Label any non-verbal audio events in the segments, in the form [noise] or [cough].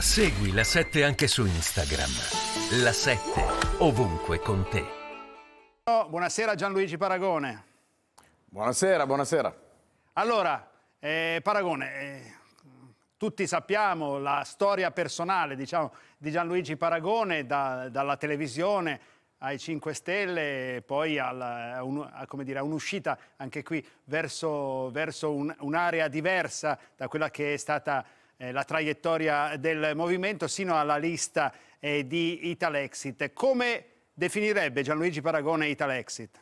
Segui la 7 anche su Instagram. La 7 ovunque con te. Buonasera Gianluigi Paragone. Buonasera, buonasera. Allora, eh, Paragone, eh, tutti sappiamo la storia personale diciamo, di Gianluigi Paragone da, dalla televisione ai 5 Stelle, poi alla, a, un, a, dire, a un'uscita anche qui verso, verso un, un'area diversa da quella che è stata eh, la traiettoria del movimento, sino alla lista eh, di Italexit. Come definirebbe Gianluigi Paragone Italexit?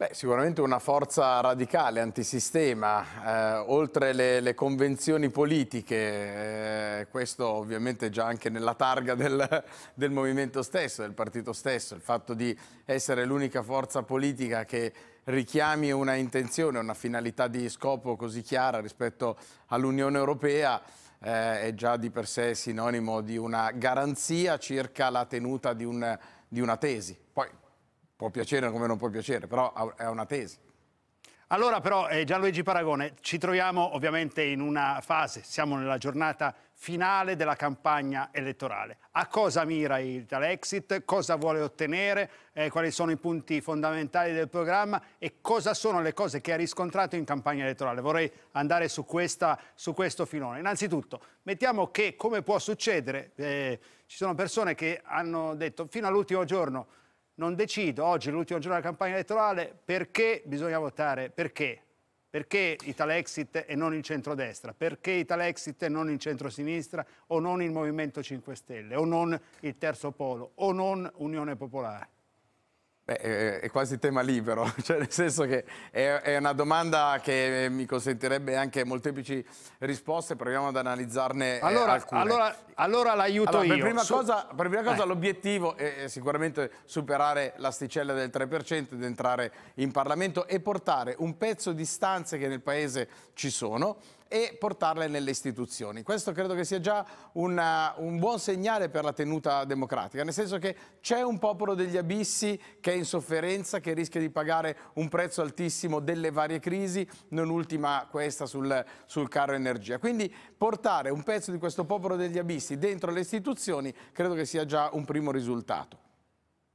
Beh, sicuramente una forza radicale, antisistema, eh, oltre le, le, convenzioni politiche, eh, questo ovviamente già anche nella targa del, del, movimento stesso, del partito stesso, il fatto di essere l'unica forza politica che richiami una intenzione, una finalità di scopo così chiara rispetto all'Unione Europea, eh, è già di per sé sinonimo di una garanzia circa la tenuta di, un, di una tesi. Poi può piacere come non può piacere, però è una tesi. Allora però eh, Gianluigi Paragone, ci troviamo ovviamente in una fase, siamo nella giornata finale della campagna elettorale. A cosa mira il Talexit? Cosa vuole ottenere? Eh, quali sono i punti fondamentali del programma? E cosa sono le cose che ha riscontrato in campagna elettorale? Vorrei andare su, questa, su questo filone. Innanzitutto, mettiamo che, come può succedere, eh, ci sono persone che hanno detto fino all'ultimo giorno non decido, oggi è l'ultimo giorno della campagna elettorale, perché bisogna votare, perché? Perché Italexit e non il centrodestra? Perché Italexit e non il centrosinistra o non il Movimento 5 Stelle o non il Terzo Polo o non Unione Popolare? Beh, è quasi tema libero, [laughs] cioè nel senso che è, una domanda che mi consentirebbe anche molteplici risposte, proviamo ad analizzarne eh, allora, alcune. Allora, allora l'aiuto allora, per io. Prima Su... cosa, per prima cosa eh. l'obiettivo è sicuramente superare l'asticella del 3% ed entrare in Parlamento e portare un pezzo di stanze che nel Paese ci sono e portarle nelle istituzioni. Questo credo che sia già una, un buon segnale per la tenuta democratica, nel senso che c'è un popolo degli abissi che è in sofferenza, che rischia di pagare un prezzo altissimo delle varie crisi, non ultima questa sul, sul caro energia. Quindi portare un pezzo di questo popolo degli abissi dentro le istituzioni credo che sia già un primo risultato.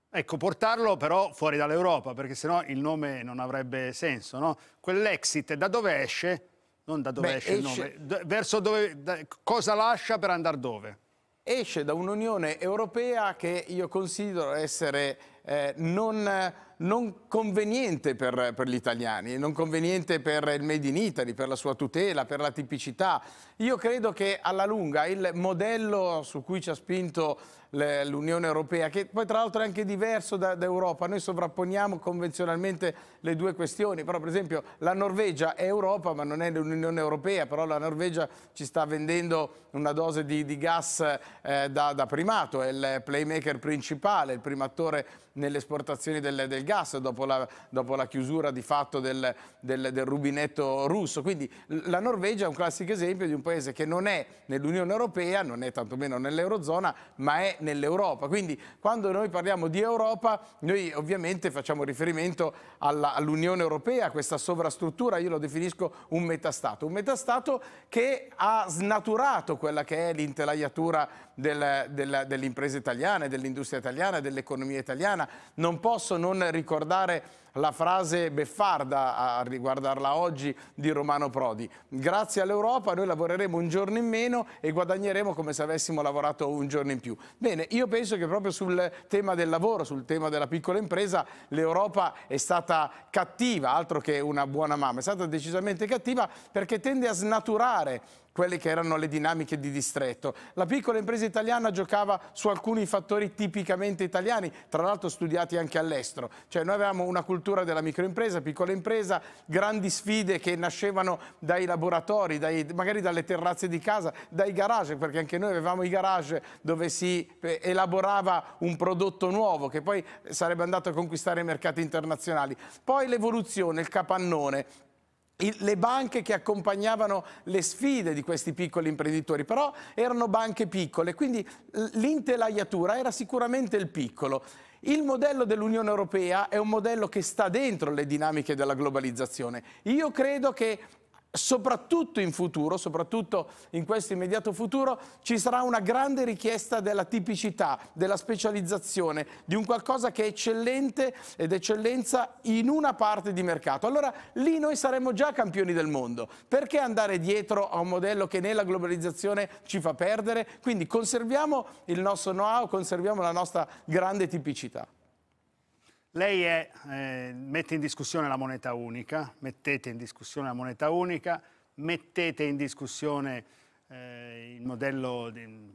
Ecco, portarlo però fuori dall'Europa, perché sennò il nome non avrebbe senso, no? Quell'exit da dove esce? Non da dove Beh, esce, esce il nome, verso dove, da, cosa lascia per andare dove? Esce da un'Unione Europea che io considero essere eh, non, non, conveniente per, per, gli italiani, non conveniente per il Made in Italy, per la sua tutela, per la tipicità. Io credo che alla lunga il modello su cui ci ha spinto l'Unione Europea, che poi tra l'altro è anche diverso da, da, Europa. Noi sovrapponiamo convenzionalmente le due questioni, però per esempio la Norvegia è Europa ma non è l'Unione Europea, però la Norvegia ci sta vendendo una dose di, di gas eh, da, da, primato, è il playmaker principale, il primo attore nelle esportazioni del, del gas dopo la, dopo la, chiusura di fatto del, del, del rubinetto russo. Quindi la Norvegia è un classico esempio di un paese che non è nell'Unione Europea, non è tantomeno nell'Eurozona, ma è nell'Europa. Quindi quando noi parliamo di Europa, noi ovviamente facciamo riferimento all'Unione Europea, a questa sovrastruttura, io lo definisco un metastato, un metastato che ha snaturato quella che è l'intelaiatura del, del, dell'impresa italiana, dell'industria italiana, dell'economia italiana. Non posso non ricordare la frase beffarda a riguardarla oggi di Romano Prodi. Grazie all'Europa noi lavoreremo un giorno in meno e guadagneremo come se avessimo lavorato un giorno in più. Bene, io penso che proprio sul tema del lavoro, sul tema della piccola impresa, l'Europa è stata cattiva, altro che una buona mamma, è stata decisamente cattiva perché tende a snaturare quelle che erano le dinamiche di distretto. La piccola impresa italiana giocava su alcuni fattori tipicamente italiani, tra l'altro studiati anche all'estero. Cioè noi avevamo una cultura della microimpresa, piccola impresa, grandi sfide che nascevano dai laboratori, dai, magari dalle terrazze di casa, dai garage, perché anche noi avevamo i garage dove si eh, elaborava un prodotto nuovo che poi sarebbe andato a conquistare i mercati internazionali. Poi l'evoluzione, il capannone, le banche che accompagnavano le sfide di questi piccoli imprenditori, però erano banche piccole, quindi l'intelaiatura era sicuramente il piccolo. Il modello dell'Unione Europea è un modello che sta dentro le dinamiche della globalizzazione. Io credo che soprattutto in futuro, soprattutto in questo immediato futuro, ci sarà una grande richiesta della tipicità, della specializzazione, di un qualcosa che è eccellente ed eccellenza in una parte di mercato. Allora lì noi saremmo già campioni del mondo. Perché andare dietro a un modello che nella globalizzazione ci fa perdere? Quindi conserviamo il nostro know-how, conserviamo la nostra grande tipicità. Lei è, eh, mette in discussione la moneta unica, mettete in discussione la moneta unica, mettete in discussione eh, il modello,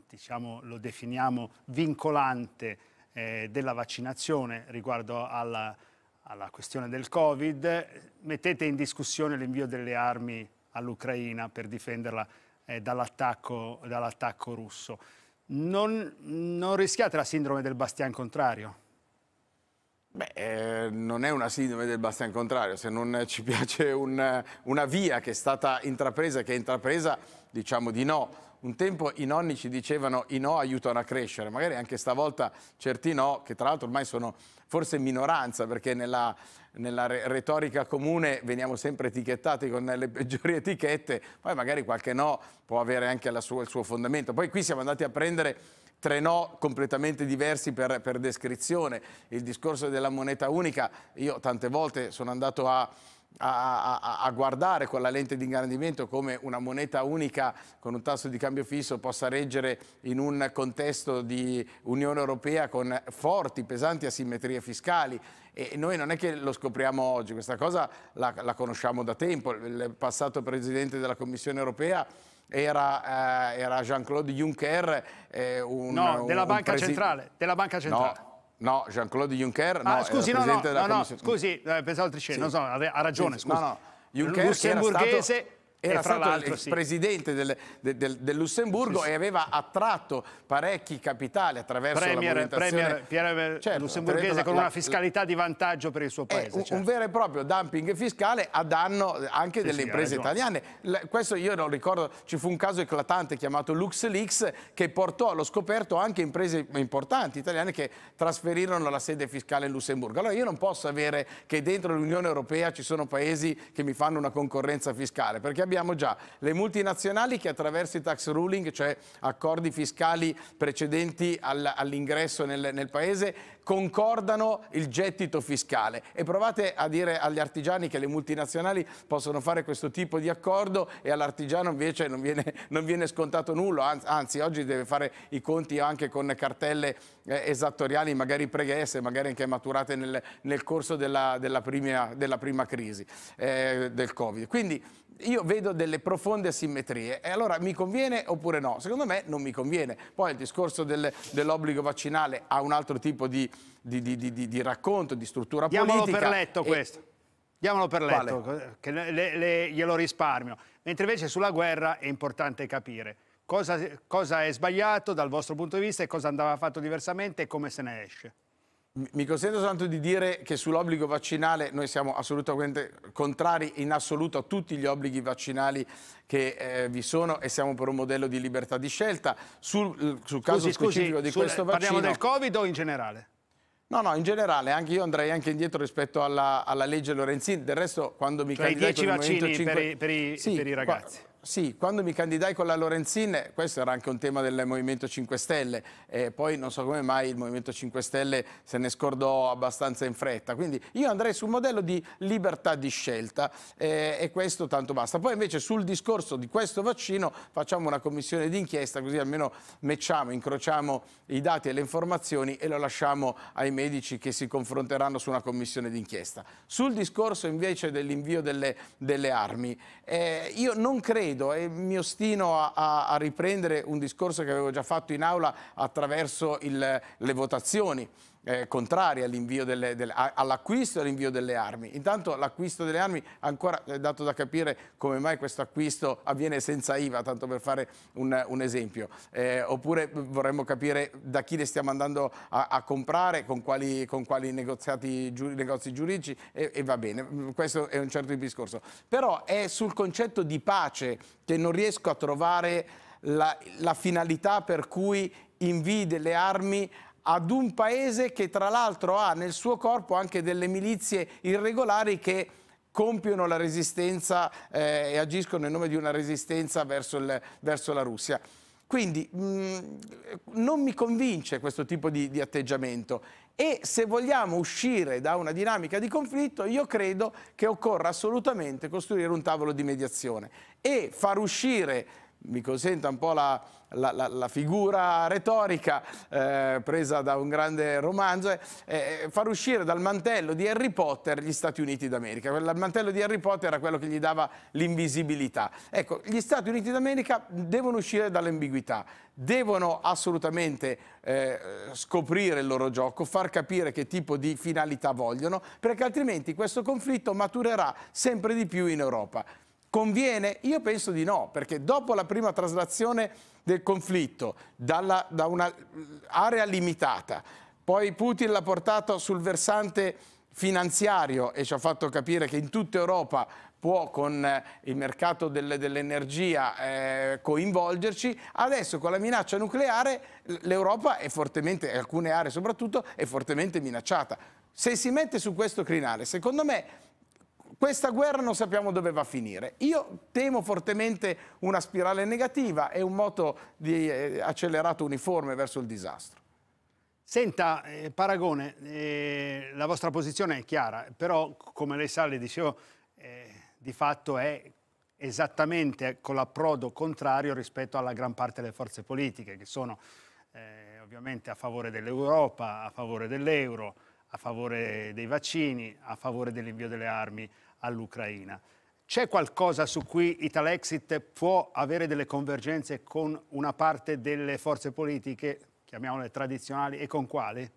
diciamo, lo definiamo vincolante eh, della vaccinazione riguardo alla, alla, questione del Covid, mettete in discussione l'invio delle armi all'Ucraina per difenderla eh, dall'attacco dall russo. Non, non rischiate la sindrome del bastian contrario? Beh, eh, non è una sindrome del bastian contrario, se non ci piace un, una via che è stata intrapresa, che è intrapresa, diciamo di no. Un tempo i nonni ci dicevano i no aiutano a crescere, magari anche stavolta certi no, che tra l'altro ormai sono forse minoranza, perché nella, nella retorica comune veniamo sempre etichettati con le peggiori etichette, poi magari qualche no può avere anche sua, il suo fondamento. Poi qui siamo andati a prendere tre no completamente diversi per, per, descrizione. Il discorso della moneta unica, io tante volte sono andato a, a, a, a, guardare con la lente di ingrandimento come una moneta unica con un tasso di cambio fisso possa reggere in un contesto di Unione Europea con forti, pesanti asimmetrie fiscali e noi non è che lo scopriamo oggi, questa cosa la, la conosciamo da tempo, il passato Presidente della Commissione Europea era, eh, era Jean-Claude Juncker. Eh, un, no, della, un banca centrale, della Banca Centrale. No. No, Jean-Claude Juncker, ah, no, scusi, no, no, no, no, scusi, eh, pensavo Trichet, sì. no, ha ragione, scusi. No, no, Juncker Lussemburghese era stato il sì. presidente del, del, del Lussemburgo sì, sì. e aveva attratto parecchi capitali attraverso Premier, la Premier Pierre certo, lussemburghese con la, una fiscalità la, di vantaggio per il suo paese. Un, certo. un, vero e proprio dumping fiscale a danno anche delle imprese italiane. Questo io non ricordo, ci fu un caso eclatante chiamato LuxLeaks che portò allo scoperto anche imprese importanti italiane che trasferirono la sede fiscale in Lussemburgo. Allora io non posso avere che dentro l'Unione Europea ci sono paesi che mi fanno una concorrenza fiscale perché abbiamo già le multinazionali che attraverso i tax ruling, cioè accordi fiscali precedenti all'ingresso nel, nel paese, concordano il gettito fiscale e provate a dire agli artigiani che le multinazionali possono fare questo tipo di accordo e all'artigiano invece non viene, non viene, scontato nulla, anzi oggi deve fare i conti anche con cartelle eh, esattoriali magari preghesse, magari anche maturate nel, nel corso della, della, prima, della, prima, crisi eh, del Covid. Quindi io vedo delle profonde asimmetrie e allora mi conviene oppure no? Secondo me non mi conviene. Poi il discorso del, dell'obbligo vaccinale ha un altro tipo di, di, di, di racconto, di struttura Diamolo politica. Diamolo per letto e... questo. Diamolo per letto, Quale? che le, le, glielo risparmio. Mentre invece sulla guerra è importante capire cosa, cosa è sbagliato dal vostro punto di vista e cosa andava fatto diversamente e come se ne esce. Mi consento soltanto di dire che sull'obbligo vaccinale noi siamo assolutamente contrari in assoluto a tutti gli obblighi vaccinali che eh, vi sono e siamo per un modello di libertà di scelta. Sul, sul caso scusi, specifico scusi, di sul, questo vaccino... Parliamo del Covid o in generale? No, no, in generale, anche io andrei anche indietro rispetto alla, alla legge Lorenzini. Del resto, quando mi cioè candidai con il Movimento 5... per i, per i, sì, per i ragazzi. Qua, sì, quando mi candidai con la Lorenzin, questo era anche un tema del Movimento 5 Stelle, e poi non so come mai il Movimento 5 Stelle se ne scordò abbastanza in fretta. Quindi io andrei sul modello di libertà di scelta eh, e questo tanto basta. Poi invece sul discorso di questo vaccino facciamo una commissione d'inchiesta così almeno mecciamo, incrociamo i dati e le informazioni e lo lasciamo ai medici che si confronteranno su una commissione d'inchiesta. Sul discorso invece dell'invio delle, delle armi, eh, io non credo credo e mi ostino a, a, a, riprendere un discorso che avevo già fatto in aula attraverso il, le votazioni eh, contrarie all'acquisto e all'invio delle armi. Intanto l'acquisto delle armi ancora è dato da capire come mai questo acquisto avviene senza IVA, tanto per fare un, un esempio. Eh, oppure vorremmo capire da chi le stiamo andando a, a comprare, con quali, con quali negoziati, giu, negozi giuridici e, e va bene, questo è un certo discorso. Però è sul concetto di pace che non riesco a trovare la, la finalità per cui invii delle armi ad un paese che tra l'altro ha nel suo corpo anche delle milizie irregolari che compiono la resistenza eh, e agiscono in nome di una resistenza verso, il, verso la Russia. Quindi mh, mm, non mi convince questo tipo di, di, atteggiamento e se vogliamo uscire da una dinamica di conflitto io credo che occorra assolutamente costruire un tavolo di mediazione e far uscire mi consenta un po' la, la, la, la figura retorica eh, presa da un grande romanzo, eh, far uscire dal mantello di Harry Potter gli Stati Uniti d'America. Il mantello di Harry Potter era quello che gli dava l'invisibilità. Ecco, gli Stati Uniti d'America devono uscire dall'ambiguità, devono assolutamente eh, scoprire il loro gioco, far capire che tipo di finalità vogliono, perché altrimenti questo conflitto maturerà sempre di più in Europa. Conviene? Io penso di no, perché dopo la prima traslazione del conflitto dalla, da un'area limitata, poi Putin l'ha portato sul versante finanziario e ci ha fatto capire che in tutta Europa può con eh, il mercato del, dell'energia eh, coinvolgerci, adesso con la minaccia nucleare l'Europa è fortemente, alcune aree soprattutto, è fortemente minacciata. Se si mette su questo crinale, secondo me questa guerra non sappiamo dove va a finire. Io temo fortemente una spirale negativa e un moto di eh, accelerato uniforme verso il disastro. Senta, eh, Paragone, eh, la vostra posizione è chiara, però come lei sa, le dicevo, eh, di fatto è esattamente con l'approdo contrario rispetto alla gran parte delle forze politiche, che sono eh, ovviamente a favore dell'Europa, a favore dell'euro, a favore dei vaccini, a favore dell'invio delle armi all'Ucraina. C'è qualcosa su cui Italexit può avere delle convergenze con una parte delle forze politiche, chiamiamole tradizionali, e con quali?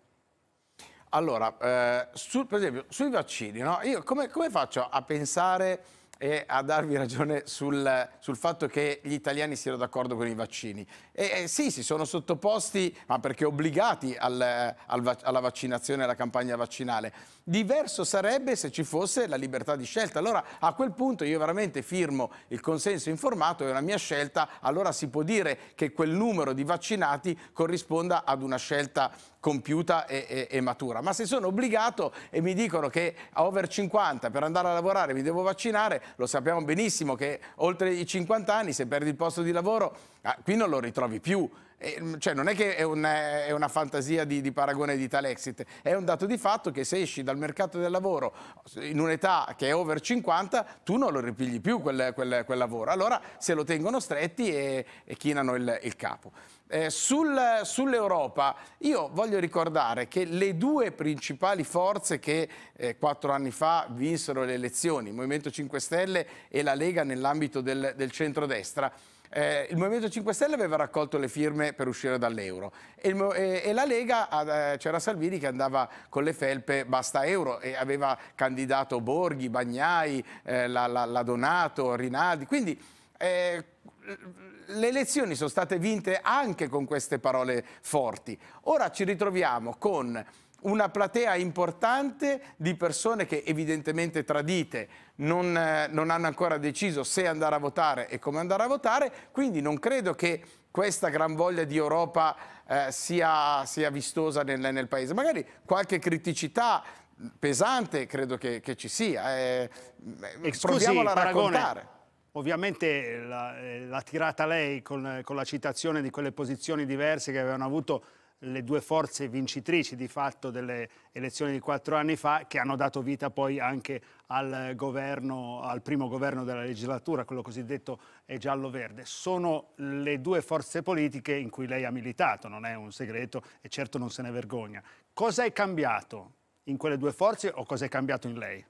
Allora, eh, su, per esempio, sui vaccini, no? io come, come faccio a pensare e a darvi ragione sul, sul, fatto che gli italiani siano d'accordo con i vaccini. E, e, sì, si sono sottoposti, ma perché obbligati al, al, alla vaccinazione alla campagna vaccinale. Diverso sarebbe se ci fosse la libertà di scelta. Allora a quel punto io veramente firmo il consenso informato, è una mia scelta, allora si può dire che quel numero di vaccinati corrisponda ad una scelta compiuta e, e, e, matura. Ma se sono obbligato e mi dicono che a over 50 per andare a lavorare mi devo vaccinare, lo sappiamo benissimo che oltre i 50 anni se perdi il posto di lavoro, ah, qui non lo ritrovi più. E, cioè non è che è, un, è una fantasia di, di, paragone di Talexit, è un dato di fatto che se esci dal mercato del lavoro in un'età che è over 50, tu non lo ripigli più quel, quel, quel lavoro. Allora se lo tengono stretti e, e chinano il, il capo. Eh, sul, Sull'Europa io voglio ricordare che le due principali forze che eh, quattro anni fa vinsero le elezioni, il Movimento 5 Stelle e la Lega nell'ambito del, del centrodestra, eh, il Movimento 5 Stelle aveva raccolto le firme per uscire dall'euro e, e, e, la Lega, eh, c'era Salvini che andava con le felpe basta euro e aveva candidato Borghi, Bagnai, eh, la, la, la, Donato, Rinaldi, quindi eh, le elezioni sono state vinte anche con queste parole forti. Ora ci ritroviamo con una platea importante di persone che evidentemente tradite non, eh, non, hanno ancora deciso se andare a votare e come andare a votare, quindi non credo che questa gran voglia di Europa eh, sia, sia, vistosa nel, nel, Paese. Magari qualche criticità pesante credo che, che ci sia. Eh, proviamola a raccontare. Ovviamente l'ha tirata lei con, con, la citazione di quelle posizioni diverse che avevano avuto le due forze vincitrici di fatto delle elezioni di quattro anni fa che hanno dato vita poi anche al governo, al primo governo della legislatura, quello cosiddetto giallo-verde. Sono le due forze politiche in cui lei ha militato, non è un segreto e certo non se ne vergogna. Cosa è cambiato in quelle due forze o cosa è cambiato in lei?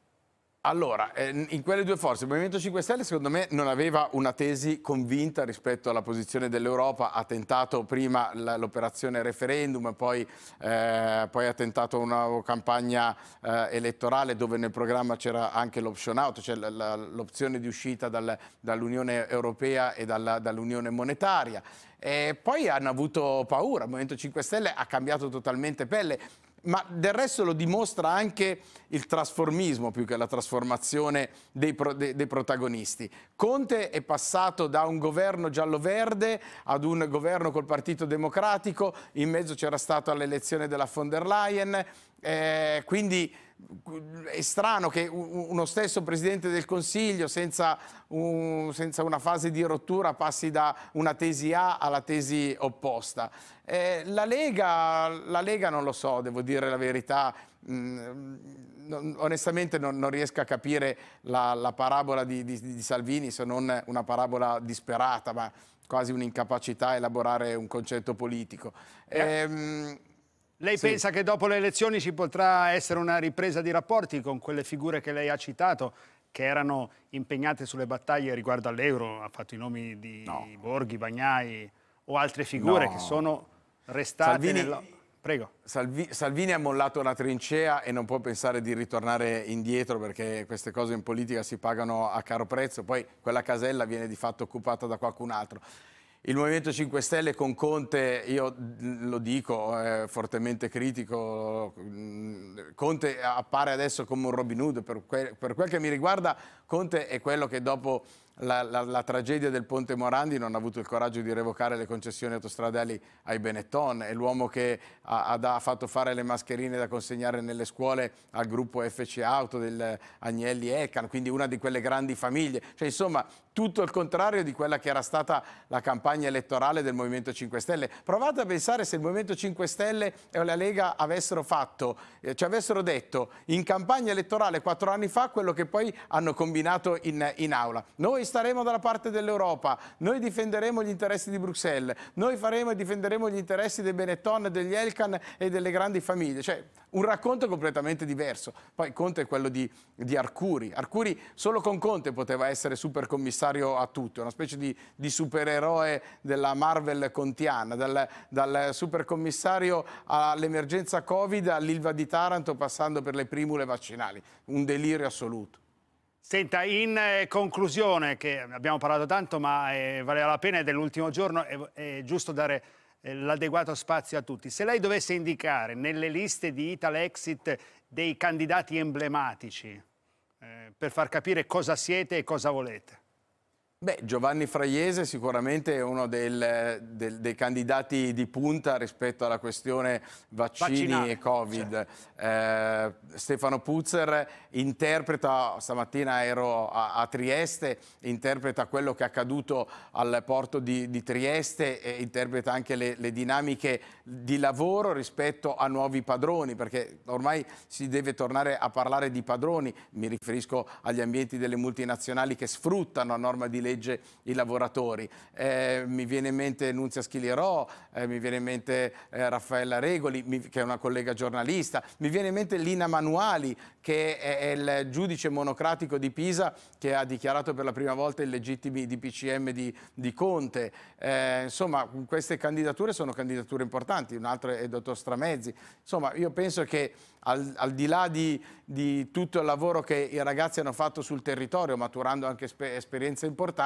Allora, eh, in quelle due forze, il Movimento 5 Stelle secondo me non aveva una tesi convinta rispetto alla posizione dell'Europa, ha tentato prima l'operazione referendum, poi, eh, poi, ha tentato una campagna eh, elettorale dove nel programma c'era anche l'option out, cioè l'opzione di uscita dal, dall'Unione Europea e dall'Unione Monetaria. E poi hanno avuto paura, il Movimento 5 Stelle ha cambiato totalmente pelle ma del resto lo dimostra anche il trasformismo più che la trasformazione dei, pro, dei, dei protagonisti. Conte è passato da un governo giallo-verde ad un governo col Partito Democratico, in mezzo c'era stata l'elezione della von der Leyen, Eh, quindi è strano che uno stesso Presidente del Consiglio senza, un, senza, una fase di rottura passi da una tesi A alla tesi opposta. Eh, la, Lega, la, Lega, non lo so, devo dire la verità, mm, non, onestamente non, non, riesco a capire la, la parabola di, di, di, Salvini se non una parabola disperata, ma quasi un'incapacità a elaborare un concetto politico. Eh. Ehm, lei sì. pensa che dopo le elezioni ci potrà essere una ripresa di rapporti con quelle figure che lei ha citato, che erano impegnate sulle battaglie riguardo all'euro? Ha fatto i nomi di no. Borghi, Bagnai o altre figure no. che sono restate... Salvini... Nel... Prego. Salvi, Salvini ha mollato una trincea e non può pensare di ritornare indietro perché queste cose in politica si pagano a caro prezzo, poi quella casella viene di fatto occupata da qualcun altro. Il Movimento 5 Stelle con Conte, io lo dico, è fortemente critico, Conte appare adesso come un Robin Hood, per quel, per quel che mi riguarda Conte è quello che dopo la, la, la, tragedia del Ponte Morandi non ha avuto il coraggio di revocare le concessioni autostradali ai Benetton, è l'uomo che ha, ha, fatto fare le mascherine da consegnare nelle scuole al gruppo FC Auto del Agnelli Ecan, quindi una di quelle grandi famiglie. Cioè, insomma, tutto il contrario di quella che era stata la campagna elettorale del Movimento 5 Stelle. Provate a pensare se il Movimento 5 Stelle e la Lega avessero fatto, eh, ci avessero detto in campagna elettorale quattro anni fa quello che poi hanno combinato in, in aula. Noi noi staremo dalla parte dell'Europa, noi difenderemo gli interessi di Bruxelles, noi faremo e difenderemo gli interessi dei Benetton, degli Elkan e delle grandi famiglie. Cioè, un racconto completamente diverso. Poi Conte è quello di, di Arcuri. Arcuri solo con Conte poteva essere supercommissario a tutto, una specie di, di supereroe della Marvel contiana, dal, dal supercommissario all'emergenza Covid all'Ilva di Taranto passando per le primule vaccinali. Un delirio assoluto. Senta, in eh, conclusione, che abbiamo parlato tanto ma eh, valeva la pena, è dell'ultimo giorno, è, giusto dare eh, l'adeguato spazio a tutti. Se lei dovesse indicare nelle liste di Italexit dei candidati emblematici eh, per far capire cosa siete e cosa volete, Beh, Giovanni Fraiese sicuramente è uno del, del, dei candidati di punta rispetto alla questione vaccini Vaccinale, e Covid. Certo. Eh, Stefano Puzzer interpreta, stamattina ero a, a, Trieste, interpreta quello che è accaduto al porto di, di Trieste e interpreta anche le, le, dinamiche di lavoro rispetto a nuovi padroni, perché ormai si deve tornare a parlare di padroni, mi riferisco agli ambienti delle multinazionali che sfruttano a norma di legge legge i lavoratori. Eh, mi viene in mente Nunzia Schilierò, eh, mi viene in mente eh, Raffaella Regoli, mi, che è una collega giornalista, mi viene in mente Lina Manuali, che è, è, il giudice monocratico di Pisa, che ha dichiarato per la prima volta i legittimi DPCM di, di Conte. Eh, insomma, queste candidature sono candidature importanti, un altro è il dottor Stramezzi. Insomma, io penso che al, al di là di, di, tutto il lavoro che i ragazzi hanno fatto sul territorio, maturando anche esper esperienze importanti,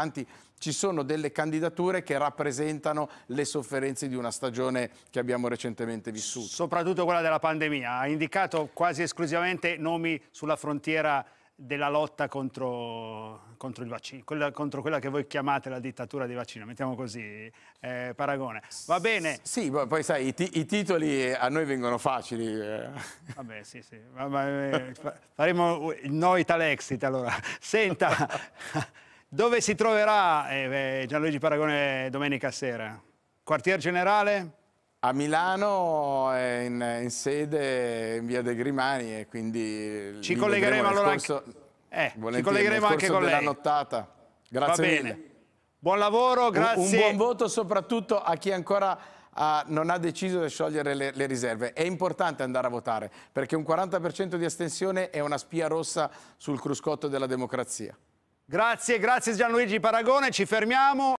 ci sono delle candidature che rappresentano le sofferenze di una stagione che abbiamo recentemente vissuto. Soprattutto quella della pandemia. Ha indicato quasi esclusivamente nomi sulla frontiera della lotta contro, contro il vaccino, quella, contro quella che voi chiamate la dittatura dei vaccini, mettiamo così, eh, Paragone. Va bene? Sì, poi sai, i, i, titoli a noi vengono facili. Eh. Vabbè, sì, sì. Eh, faremo il no Italexit allora. Senta, [laughs] dove si troverà eh, Gianluigi Paragone domenica sera? Quartier generale? A Milano in, in, sede in via De Grimani e quindi ci collegheremo allora scorso, anche, eh, ci collegheremo anche con lei. nottata. Grazie Va mille. Buon lavoro, grazie. Un, un, buon voto soprattutto a chi ancora uh, non ha deciso di sciogliere le, le, riserve. È importante andare a votare perché un 40% di astensione è una spia rossa sul cruscotto della democrazia. Grazie, grazie Gianluigi Paragone, ci fermiamo.